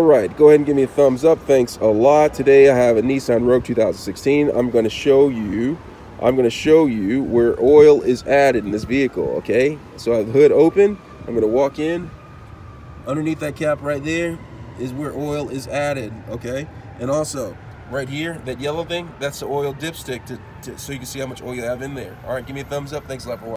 All right, go ahead and give me a thumbs up. Thanks a lot. Today I have a Nissan Rogue 2016. I'm going to show you, I'm going to show you where oil is added in this vehicle. Okay, so I have the hood open. I'm going to walk in. Underneath that cap right there is where oil is added. Okay, and also right here, that yellow thing, that's the oil dipstick to, to so you can see how much oil you have in there. All right, give me a thumbs up. Thanks a lot for watching.